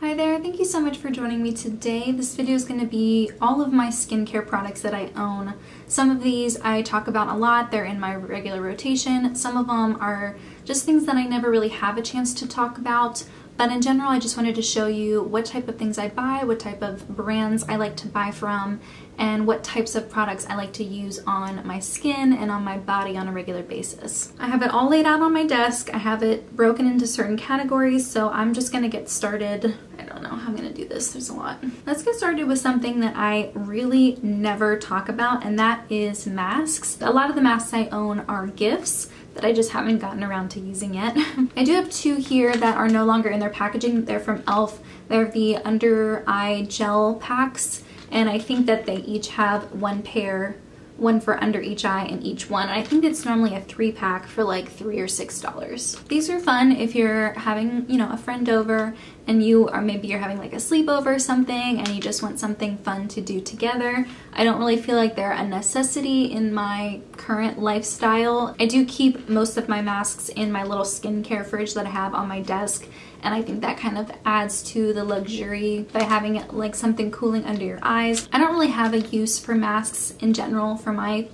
Hi there, thank you so much for joining me today. This video is going to be all of my skincare products that I own. Some of these I talk about a lot, they're in my regular rotation. Some of them are just things that I never really have a chance to talk about. But in general, I just wanted to show you what type of things I buy, what type of brands I like to buy from, and what types of products I like to use on my skin and on my body on a regular basis. I have it all laid out on my desk. I have it broken into certain categories, so I'm just gonna get started. I don't know how I'm gonna do this, there's a lot. Let's get started with something that I really never talk about, and that is masks. A lot of the masks I own are gifts that I just haven't gotten around to using yet. I do have two here that are no longer in their packaging. They're from e.l.f. They're the under eye gel packs and I think that they each have one pair one for under each eye and each one. I think it's normally a three pack for like three or six dollars. These are fun if you're having, you know, a friend over and you are maybe you're having like a sleepover or something and you just want something fun to do together. I don't really feel like they're a necessity in my current lifestyle. I do keep most of my masks in my little skincare fridge that I have on my desk and I think that kind of adds to the luxury by having it like something cooling under your eyes. I don't really have a use for masks in general for my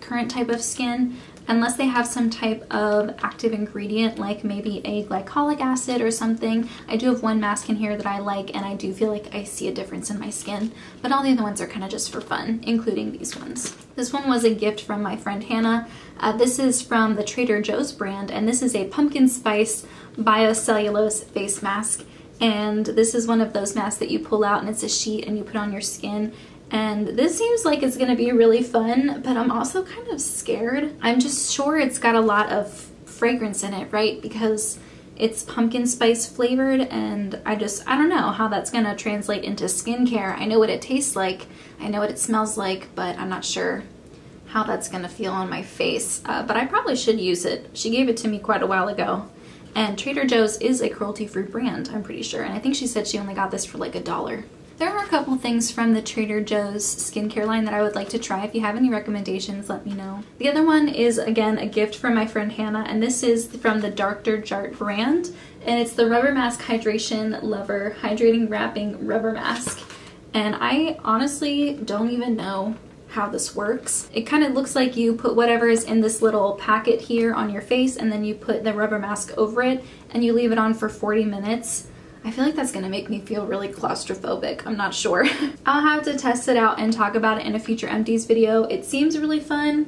current type of skin unless they have some type of active ingredient like maybe a glycolic acid or something. I do have one mask in here that I like and I do feel like I see a difference in my skin, but all the other ones are kind of just for fun, including these ones. This one was a gift from my friend Hannah. Uh, this is from the Trader Joe's brand and this is a pumpkin spice biocellulose face mask and this is one of those masks that you pull out and it's a sheet and you put on your skin and this seems like it's gonna be really fun but I'm also kind of scared. I'm just sure it's got a lot of fragrance in it, right? Because it's pumpkin spice flavored and I just, I don't know how that's gonna translate into skincare. I know what it tastes like, I know what it smells like, but I'm not sure how that's gonna feel on my face. Uh, but I probably should use it. She gave it to me quite a while ago and Trader Joe's is a cruelty-free brand, I'm pretty sure. And I think she said she only got this for like a dollar. There are a couple things from the Trader Joe's skincare line that I would like to try. If you have any recommendations, let me know. The other one is, again, a gift from my friend Hannah, and this is from the Dr. Jart brand, and it's the Rubber Mask Hydration Lover Hydrating Wrapping Rubber Mask. And I honestly don't even know how this works. It kind of looks like you put whatever is in this little packet here on your face and then you put the rubber mask over it and you leave it on for 40 minutes. I feel like that's gonna make me feel really claustrophobic. I'm not sure. I'll have to test it out and talk about it in a future empties video. It seems really fun.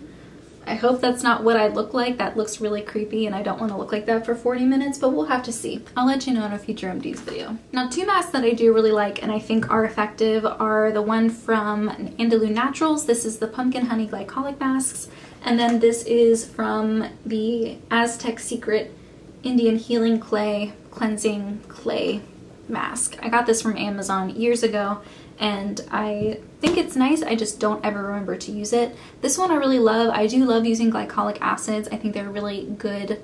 I hope that's not what I look like. That looks really creepy and I don't want to look like that for 40 minutes, but we'll have to see. I'll let you know in a future empties video. Now two masks that I do really like and I think are effective are the one from Andalou Naturals. This is the Pumpkin Honey Glycolic Masks. And then this is from the Aztec Secret Indian Healing Clay Cleansing Clay Mask. I got this from Amazon years ago and I think it's nice. I just don't ever remember to use it. This one I really love. I do love using glycolic acids. I think they're really good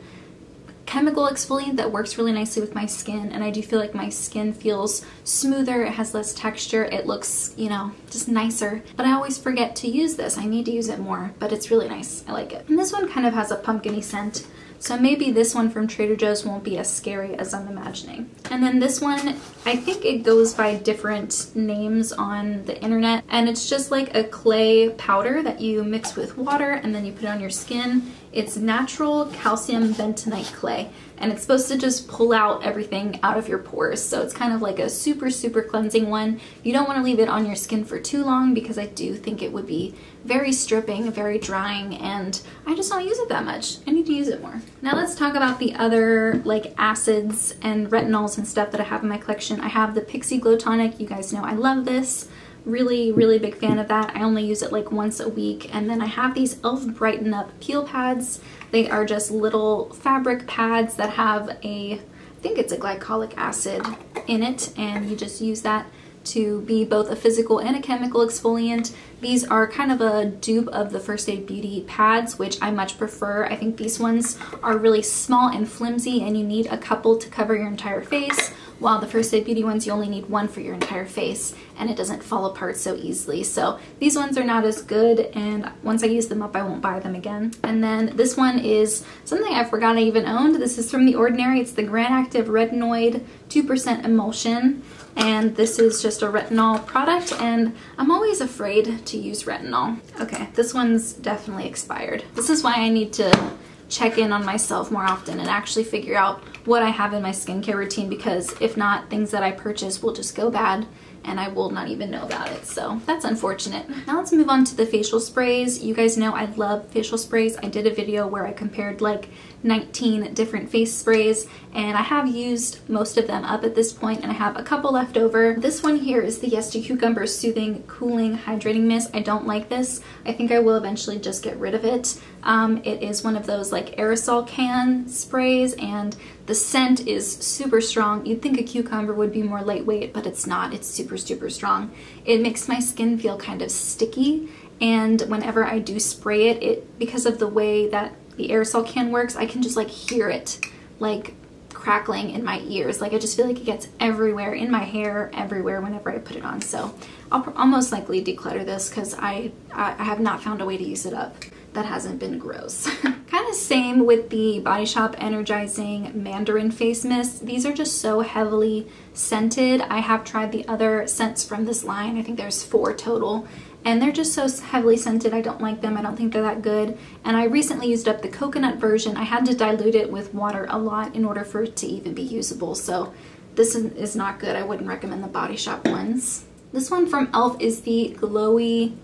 chemical exfoliant that works really nicely with my skin and I do feel like my skin feels smoother, it has less texture, it looks, you know, just nicer. But I always forget to use this. I need to use it more, but it's really nice. I like it. And this one kind of has a pumpkiny scent. So maybe this one from Trader Joe's won't be as scary as I'm imagining. And then this one, I think it goes by different names on the internet. And it's just like a clay powder that you mix with water and then you put on your skin. It's natural calcium bentonite clay and it's supposed to just pull out everything out of your pores. So it's kind of like a super, super cleansing one. You don't want to leave it on your skin for too long because I do think it would be very stripping, very drying, and I just don't use it that much. I need to use it more. Now let's talk about the other like acids and retinols and stuff that I have in my collection. I have the Pixi Glow Tonic. You guys know I love this really really big fan of that i only use it like once a week and then i have these elf brighten up peel pads they are just little fabric pads that have a, I think it's a glycolic acid in it and you just use that to be both a physical and a chemical exfoliant These are kind of a dupe of the First Aid Beauty pads, which I much prefer. I think these ones are really small and flimsy and you need a couple to cover your entire face while the First Aid Beauty ones, you only need one for your entire face and it doesn't fall apart so easily. So these ones are not as good and once I use them up, I won't buy them again. And then this one is something I forgot I even owned. This is from The Ordinary. It's the Granactive Retinoid 2% Emulsion and this is just a retinol product and I'm always afraid to use retinol. Okay, this one's definitely expired. This is why I need to check in on myself more often and actually figure out what I have in my skincare routine because if not, things that I purchase will just go bad and I will not even know about it. So that's unfortunate. Now let's move on to the facial sprays. You guys know I love facial sprays. I did a video where I compared like 19 different face sprays and I have used most of them up at this point and I have a couple left over. This one here is the Yes to Cucumber Soothing Cooling Hydrating Mist. I don't like this. I think I will eventually just get rid of it. Um, it is one of those like aerosol can sprays and the scent is super strong. You'd think a cucumber would be more lightweight, but it's not. It's super, super strong. It makes my skin feel kind of sticky and whenever I do spray it, it because of the way that the aerosol can works, I can just like hear it like crackling in my ears. Like I just feel like it gets everywhere in my hair, everywhere whenever I put it on. So I'll, I'll most likely declutter this because I, I have not found a way to use it up that hasn't been gross. same with the Body Shop Energizing Mandarin Face Mist. These are just so heavily scented. I have tried the other scents from this line. I think there's four total and they're just so heavily scented. I don't like them. I don't think they're that good. And I recently used up the coconut version. I had to dilute it with water a lot in order for it to even be usable. So this is not good. I wouldn't recommend the Body Shop ones. This one from e.l.f. is the Glowy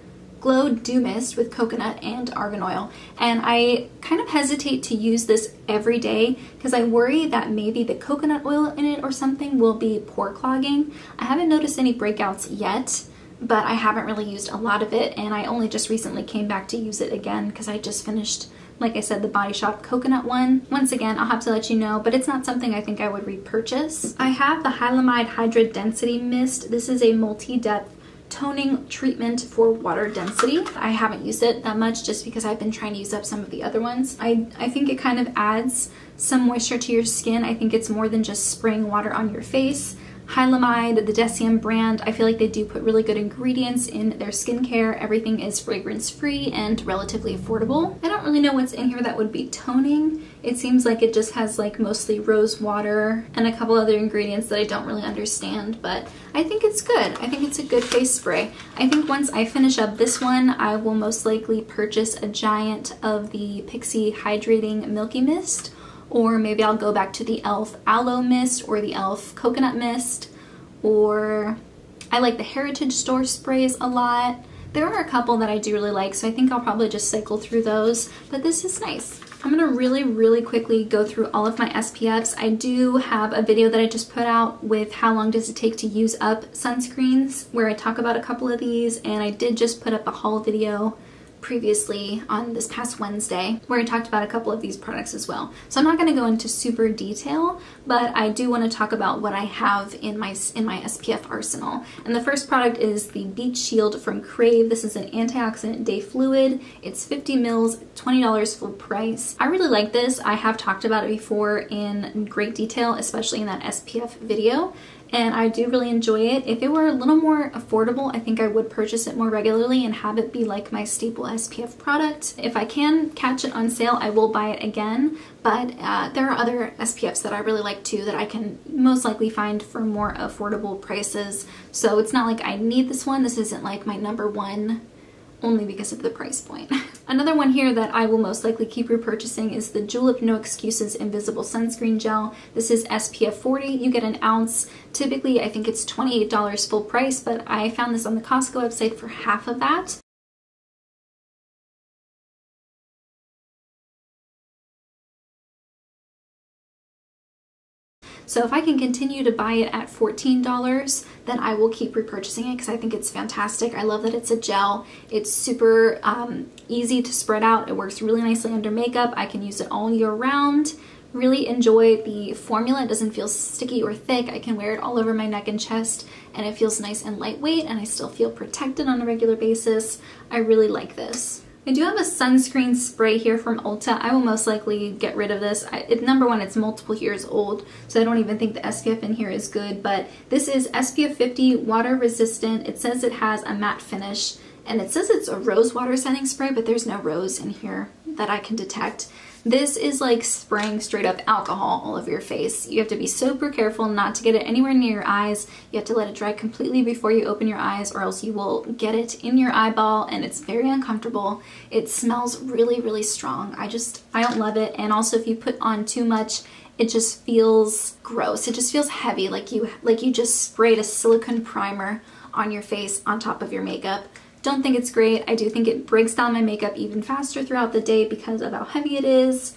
Glow Dew Mist with coconut and argan oil. And I kind of hesitate to use this every day because I worry that maybe the coconut oil in it or something will be pore clogging. I haven't noticed any breakouts yet but I haven't really used a lot of it and I only just recently came back to use it again because I just finished like I said, the Body Shop coconut one. Once again, I'll have to let you know, but it's not something I think I would repurchase. I have the Hylamide Hydra Density Mist. This is a multi-depth toning treatment for water density. I haven't used it that much just because I've been trying to use up some of the other ones. I, I think it kind of adds some moisture to your skin. I think it's more than just spraying water on your face. Hylamide, the Deciem brand, I feel like they do put really good ingredients in their skincare. Everything is fragrance free and relatively affordable. I don't really know what's in here that would be toning. It seems like it just has like mostly rose water and a couple other ingredients that I don't really understand, but I think it's good. I think it's a good face spray. I think once I finish up this one, I will most likely purchase a giant of the Pixi Hydrating Milky Mist or maybe I'll go back to the e.l.f. Aloe Mist or the e.l.f. Coconut Mist or I like the Heritage Store sprays a lot. There are a couple that I do really like, so I think I'll probably just cycle through those, but this is nice. I'm gonna really, really quickly go through all of my SPFs. I do have a video that I just put out with how long does it take to use up sunscreens, where I talk about a couple of these, and I did just put up a haul video previously on this past Wednesday where I talked about a couple of these products as well. So I'm not going to go into super detail, but I do want to talk about what I have in my in my SPF arsenal. And the first product is the Beach Shield from Krave. This is an antioxidant day fluid. It's 50 mils, $20 full price. I really like this. I have talked about it before in great detail, especially in that SPF video and I do really enjoy it. If it were a little more affordable, I think I would purchase it more regularly and have it be like my staple SPF product. If I can catch it on sale, I will buy it again, but uh, there are other SPFs that I really like too that I can most likely find for more affordable prices. So it's not like I need this one. This isn't like my number one only because of the price point. Another one here that I will most likely keep repurchasing is the Julep No Excuses Invisible Sunscreen Gel. This is SPF 40. You get an ounce. Typically, I think it's $28 full price, but I found this on the Costco website for half of that. So if I can continue to buy it at $14, then I will keep repurchasing it because I think it's fantastic. I love that it's a gel. It's super um, easy to spread out. It works really nicely under makeup. I can use it all year round Really enjoy the formula. It doesn't feel sticky or thick. I can wear it all over my neck and chest and it feels nice and lightweight and I still feel protected on a regular basis. I really like this. I do have a sunscreen spray here from Ulta. I will most likely get rid of this. I, it, number one, it's multiple years old, so I don't even think the SPF in here is good, but this is SPF 50 water resistant. It says it has a matte finish, and it says it's a rose water setting spray, but there's no rose in here that I can detect. This is like spraying straight up alcohol all over your face. You have to be super careful not to get it anywhere near your eyes. You have to let it dry completely before you open your eyes or else you will get it in your eyeball and it's very uncomfortable. It smells really, really strong. I just, I don't love it. And also if you put on too much, it just feels gross. It just feels heavy, like you, like you just sprayed a silicone primer on your face on top of your makeup. Don't think it's great. I do think it breaks down my makeup even faster throughout the day because of how heavy it is.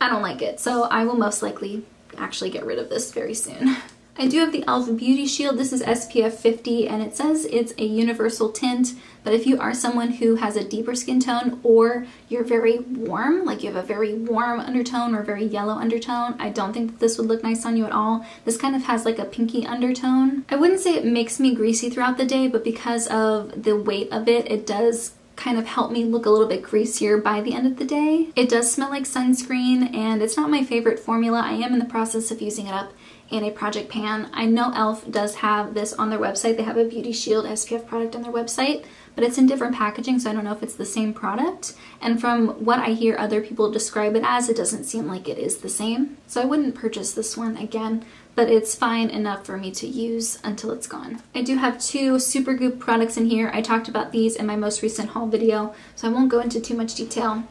I don't like it, so I will most likely actually get rid of this very soon. I do have the e.l.f. Beauty Shield. This is SPF 50 and it says it's a universal tint, but if you are someone who has a deeper skin tone or you're very warm, like you have a very warm undertone or very yellow undertone, I don't think that this would look nice on you at all. This kind of has like a pinky undertone. I wouldn't say it makes me greasy throughout the day, but because of the weight of it, it does kind of help me look a little bit greasier by the end of the day. It does smell like sunscreen and it's not my favorite formula. I am in the process of using it up in a project pan. I know e.l.f. does have this on their website. They have a Beauty Shield SPF product on their website, but it's in different packaging, so I don't know if it's the same product. And from what I hear other people describe it as, it doesn't seem like it is the same. So I wouldn't purchase this one again, but it's fine enough for me to use until it's gone. I do have two Super Supergoop products in here. I talked about these in my most recent haul video, so I won't go into too much detail.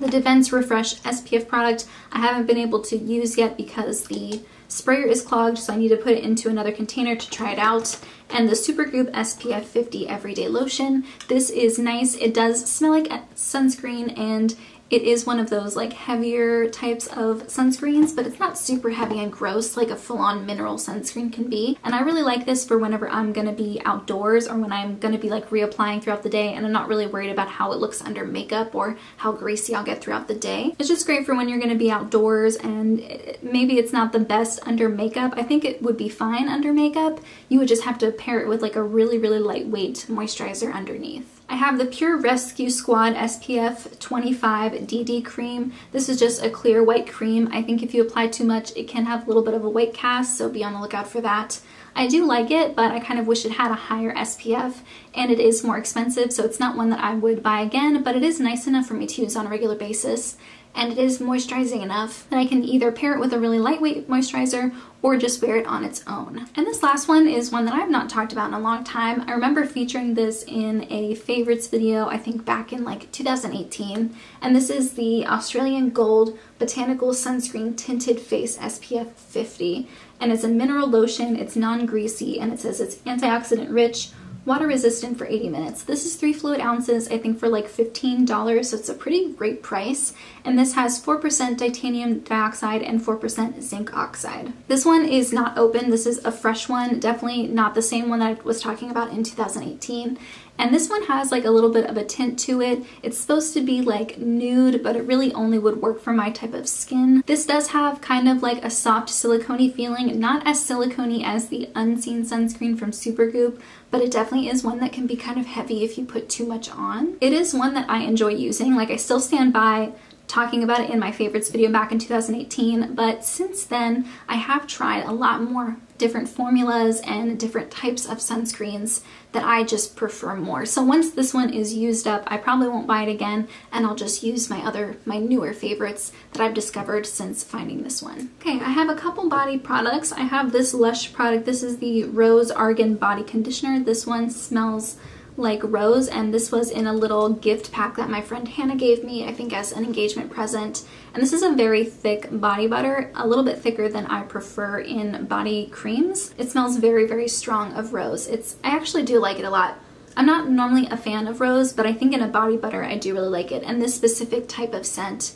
The Defense Refresh SPF product I haven't been able to use yet because the sprayer is clogged, so I need to put it into another container to try it out. And the Supergoop SPF 50 Everyday Lotion. This is nice. It does smell like sunscreen and it is one of those like heavier types of sunscreens, but it's not super heavy and gross like a full-on mineral sunscreen can be. And I really like this for whenever I'm gonna be outdoors or when I'm gonna be like reapplying throughout the day and I'm not really worried about how it looks under makeup or how greasy I'll get throughout the day. It's just great for when you're gonna be outdoors and maybe it's not the best under makeup. I think it would be fine under makeup. You would just have to pair it with like a really, really lightweight moisturizer underneath. I have the Pure Rescue Squad SPF 25 DD cream. This is just a clear white cream. I think if you apply too much, it can have a little bit of a white cast, so be on the lookout for that. I do like it, but I kind of wish it had a higher SPF, and it is more expensive, so it's not one that I would buy again, but it is nice enough for me to use on a regular basis and it is moisturizing enough that I can either pair it with a really lightweight moisturizer or just wear it on its own. And this last one is one that I've not talked about in a long time. I remember featuring this in a favorites video, I think back in like 2018. And this is the Australian Gold Botanical Sunscreen Tinted Face SPF 50. And it's a mineral lotion, it's non-greasy, and it says it's antioxidant rich, water resistant for 80 minutes. This is three fluid ounces, I think for like $15, so it's a pretty great price. And this has 4% titanium dioxide and 4% zinc oxide. This one is not open, this is a fresh one, definitely not the same one that I was talking about in 2018. And this one has like a little bit of a tint to it. It's supposed to be like nude, but it really only would work for my type of skin. This does have kind of like a soft silicone feeling, not as silicone as the Unseen sunscreen from Supergoop, but it definitely is one that can be kind of heavy if you put too much on. It is one that I enjoy using. Like I still stand by talking about it in my favorites video back in 2018, but since then I have tried a lot more different formulas and different types of sunscreens that I just prefer more. So once this one is used up, I probably won't buy it again and I'll just use my other, my newer favorites that I've discovered since finding this one. Okay, I have a couple body products. I have this Lush product. This is the Rose Argan Body Conditioner. This one smells like rose and this was in a little gift pack that my friend Hannah gave me I think as an engagement present. And this is a very thick body butter a little bit thicker than I prefer in body creams. It smells very very strong of rose. It's I actually do like it a lot. I'm not normally a fan of rose but I think in a body butter I do really like it. And this specific type of scent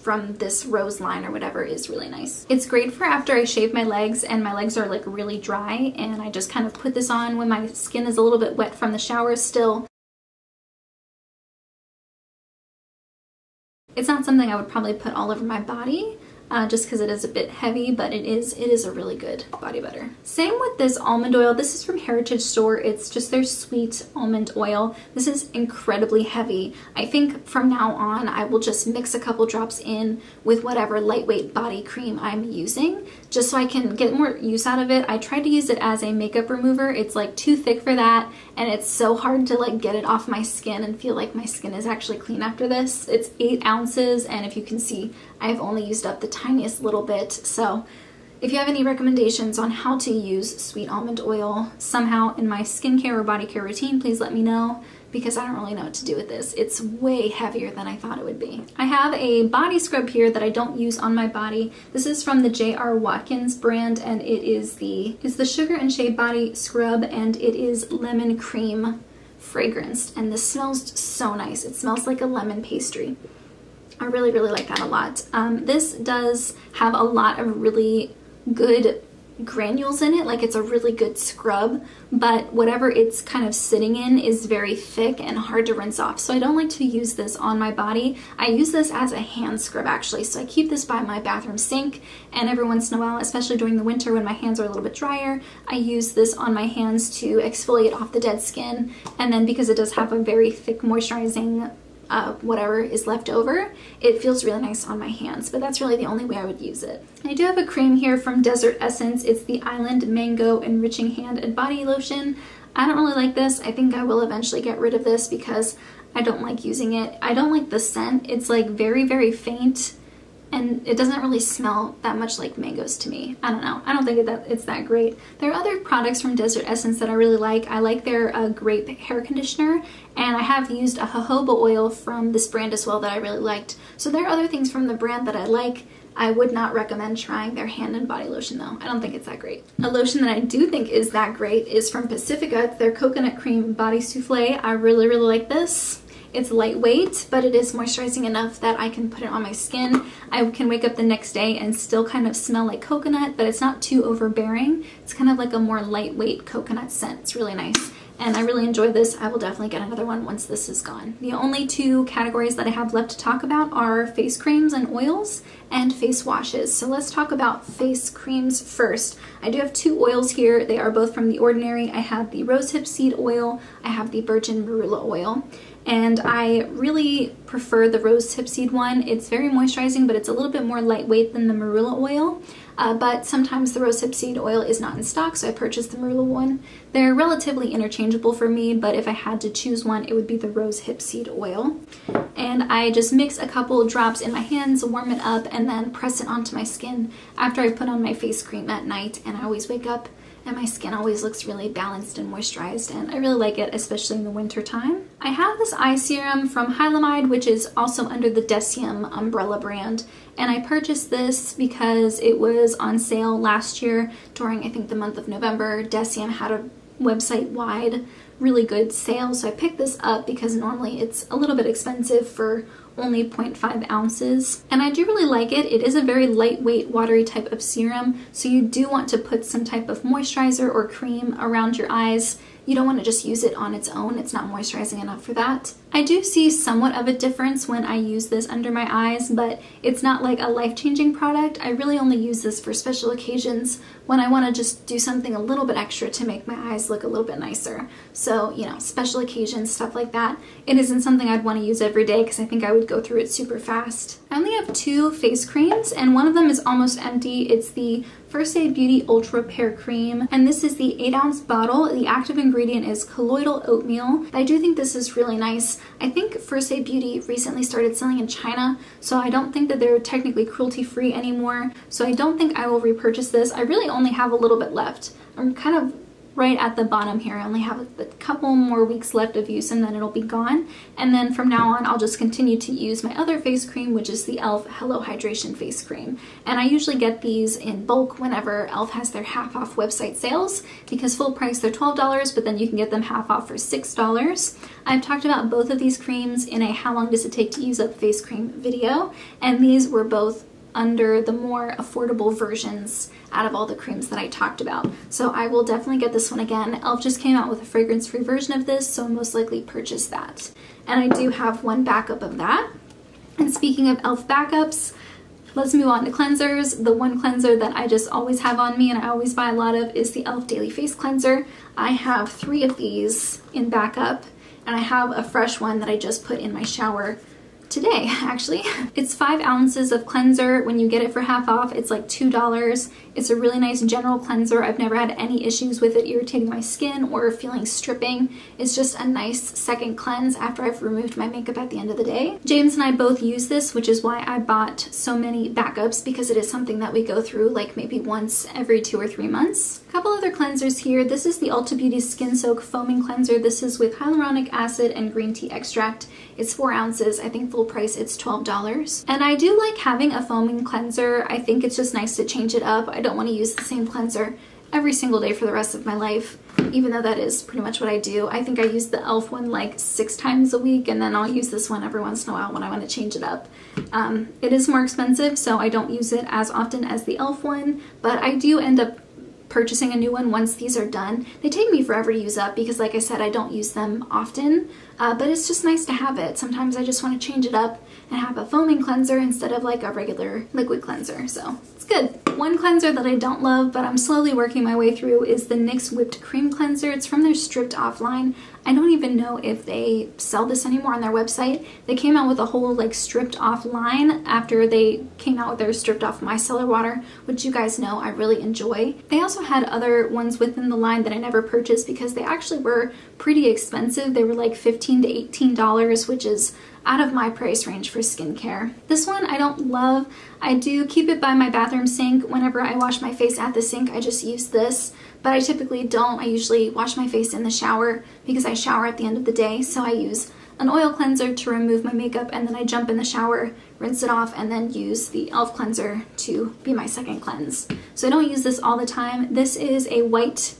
from this rose line or whatever is really nice. It's great for after I shave my legs and my legs are like really dry and I just kind of put this on when my skin is a little bit wet from the shower still. It's not something I would probably put all over my body, uh, just because it is a bit heavy, but it is it is a really good body butter. Same with this almond oil. This is from Heritage Store. It's just their sweet almond oil. This is incredibly heavy. I think from now on I will just mix a couple drops in with whatever lightweight body cream I'm using just so I can get more use out of it. I tried to use it as a makeup remover. It's like too thick for that and it's so hard to like get it off my skin and feel like my skin is actually clean after this. It's eight ounces and if you can see I've only used up the tiniest little bit so if you have any recommendations on how to use sweet almond oil somehow in my skincare or body care routine, please let me know because I don't really know what to do with this. It's way heavier than I thought it would be. I have a body scrub here that I don't use on my body. This is from the J.R. Watkins brand and it is the, it's the Sugar and Shea Body Scrub and it is lemon cream fragranced and this smells so nice. It smells like a lemon pastry. I really, really like that a lot. Um, this does have a lot of really good granules in it, like it's a really good scrub, but whatever it's kind of sitting in is very thick and hard to rinse off. So I don't like to use this on my body. I use this as a hand scrub actually. So I keep this by my bathroom sink and every once in a while, especially during the winter when my hands are a little bit drier, I use this on my hands to exfoliate off the dead skin. And then because it does have a very thick moisturizing uh, whatever is left over, it feels really nice on my hands, but that's really the only way I would use it. I do have a cream here from Desert Essence. It's the Island Mango Enriching Hand and Body Lotion. I don't really like this. I think I will eventually get rid of this because I don't like using it. I don't like the scent. It's like very, very faint and it doesn't really smell that much like mangoes to me. I don't know. I don't think that it's that great. There are other products from Desert Essence that I really like. I like their uh, grape hair conditioner and I have used a jojoba oil from this brand as well that I really liked. So there are other things from the brand that I like. I would not recommend trying their hand and body lotion though. I don't think it's that great. A lotion that I do think is that great is from Pacifica. It's their coconut cream body souffle. I really, really like this. It's lightweight, but it is moisturizing enough that I can put it on my skin. I can wake up the next day and still kind of smell like coconut, but it's not too overbearing. It's kind of like a more lightweight coconut scent. It's really nice and I really enjoyed this. I will definitely get another one once this is gone. The only two categories that I have left to talk about are face creams and oils and face washes. So let's talk about face creams first. I do have two oils here. They are both from The Ordinary. I have the rosehip seed oil. I have the virgin marula oil and I really prefer the rose hip seed one. It's very moisturizing, but it's a little bit more lightweight than the marula oil. Uh, but sometimes the rose hip seed oil is not in stock, so I purchased the marula one. They're relatively interchangeable for me, but if I had to choose one, it would be the rose hip seed oil. And I just mix a couple drops in my hands, warm it up, and then press it onto my skin after I put on my face cream at night. And I always wake up and my skin always looks really balanced and moisturized and I really like it, especially in the winter time. I have this eye serum from Hylamide, which is also under the Deciem umbrella brand, and I purchased this because it was on sale last year during, I think, the month of November. Deciem had a website-wide really good sale, so I picked this up because normally it's a little bit expensive for only 0.5 ounces. And I do really like it. It is a very lightweight, watery type of serum, so you do want to put some type of moisturizer or cream around your eyes you don't want to just use it on its own. It's not moisturizing enough for that. I do see somewhat of a difference when I use this under my eyes, but it's not like a life-changing product. I really only use this for special occasions when I want to just do something a little bit extra to make my eyes look a little bit nicer. So, you know, special occasions, stuff like that. It isn't something I'd want to use every day because I think I would go through it super fast. I only have two face creams and one of them is almost empty. It's the First Aid Beauty Ultra Repair Cream, and this is the 8 ounce bottle. The active ingredient is colloidal oatmeal. I do think this is really nice. I think First Aid Beauty recently started selling in China, so I don't think that they're technically cruelty free anymore, so I don't think I will repurchase this. I really only have a little bit left. I'm kind of right at the bottom here. I only have a couple more weeks left of use and then it'll be gone. And then from now on, I'll just continue to use my other face cream, which is the e.l.f. Hello Hydration Face Cream. And I usually get these in bulk whenever e.l.f. has their half off website sales because full price they're $12, but then you can get them half off for $6. I've talked about both of these creams in a how long does it take to use up face cream video, and these were both under the more affordable versions out of all the creams that I talked about. So I will definitely get this one again. e.l.f. just came out with a fragrance-free version of this, so I'll most likely purchase that. And I do have one backup of that. And speaking of e.l.f. backups, let's move on to cleansers. The one cleanser that I just always have on me and I always buy a lot of is the e.l.f. Daily Face Cleanser. I have three of these in backup and I have a fresh one that I just put in my shower today actually. It's five ounces of cleanser. When you get it for half off, it's like $2. It's a really nice general cleanser. I've never had any issues with it irritating my skin or feeling stripping. It's just a nice second cleanse after I've removed my makeup at the end of the day. James and I both use this, which is why I bought so many backups because it is something that we go through like maybe once every two or three months. A couple other cleansers here. This is the Ulta Beauty Skin Soak Foaming Cleanser. This is with hyaluronic acid and green tea extract. It's four ounces. I think full price it's $12. And I do like having a foaming cleanser. I think it's just nice to change it up. I don't want to use the same cleanser every single day for the rest of my life, even though that is pretty much what I do. I think I use the e.l.f. one like six times a week, and then I'll use this one every once in a while when I want to change it up. Um, it is more expensive, so I don't use it as often as the e.l.f. one, but I do end up purchasing a new one once these are done. They take me forever to use up because like I said, I don't use them often, uh, but it's just nice to have it. Sometimes I just want to change it up and have a foaming cleanser instead of like a regular liquid cleanser, so it's good. One cleanser that I don't love, but I'm slowly working my way through is the NYX Whipped Cream Cleanser. It's from their Stripped Off line. I don't even know if they sell this anymore on their website. They came out with a whole like stripped off line after they came out with their stripped off micellar water, which you guys know I really enjoy. They also had other ones within the line that I never purchased because they actually were pretty expensive. They were like 15 to $18, which is out of my price range for skincare. This one I don't love. I do keep it by my bathroom sink. Whenever I wash my face at the sink, I just use this, but I typically don't. I usually wash my face in the shower because I shower at the end of the day, so I use an oil cleanser to remove my makeup and then I jump in the shower, rinse it off, and then use the e.l.f. cleanser to be my second cleanse. So I don't use this all the time. This is a white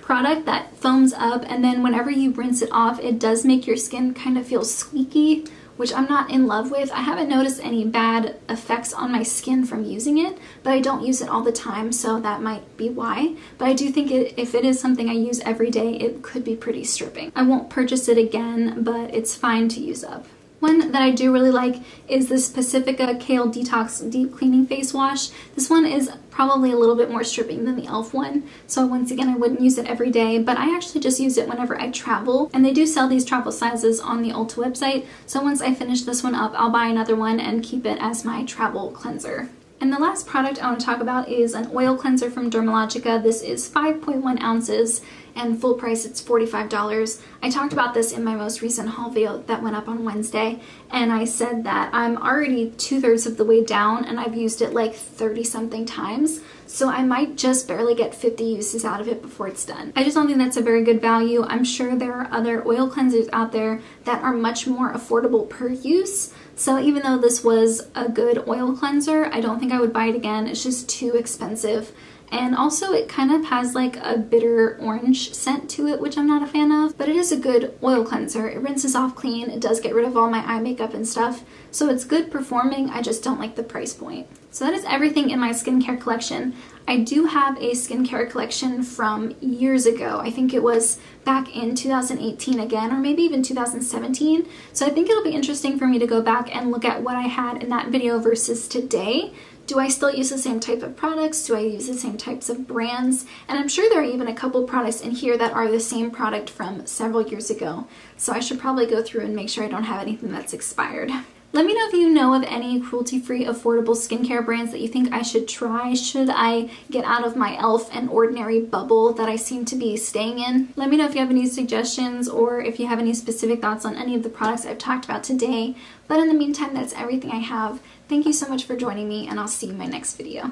product that foams up and then whenever you rinse it off, it does make your skin kind of feel squeaky, which I'm not in love with. I haven't noticed any bad effects on my skin from using it, but I don't use it all the time, so that might be why. But I do think it, if it is something I use every day, it could be pretty stripping. I won't purchase it again, but it's fine to use up. One that I do really like is this Pacifica Kale Detox Deep Cleaning Face Wash. This one is probably a little bit more stripping than the e.l.f. one, so once again I wouldn't use it every day, but I actually just use it whenever I travel, and they do sell these travel sizes on the Ulta website, so once I finish this one up, I'll buy another one and keep it as my travel cleanser. And the last product I want to talk about is an oil cleanser from Dermalogica. This is 5.1 ounces and full price it's $45. I talked about this in my most recent haul video that went up on Wednesday and I said that I'm already two-thirds of the way down and I've used it like 30 something times so I might just barely get 50 uses out of it before it's done. I just don't think that's a very good value. I'm sure there are other oil cleansers out there that are much more affordable per use so even though this was a good oil cleanser, I don't think I would buy it again. It's just too expensive. And also it kind of has like a bitter orange scent to it, which I'm not a fan of, but it is a good oil cleanser. It rinses off clean. It does get rid of all my eye makeup and stuff. So it's good performing. I just don't like the price point. So that is everything in my skincare collection. I do have a skincare collection from years ago. I think it was back in 2018 again, or maybe even 2017. So I think it'll be interesting for me to go back and look at what I had in that video versus today. Do I still use the same type of products? Do I use the same types of brands? And I'm sure there are even a couple products in here that are the same product from several years ago. So I should probably go through and make sure I don't have anything that's expired. Let me know if you know of any cruelty-free affordable skincare brands that you think I should try. Should I get out of my e.l.f. and Ordinary bubble that I seem to be staying in? Let me know if you have any suggestions or if you have any specific thoughts on any of the products I've talked about today. But in the meantime, that's everything I have. Thank you so much for joining me and I'll see you in my next video.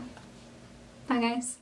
Bye guys.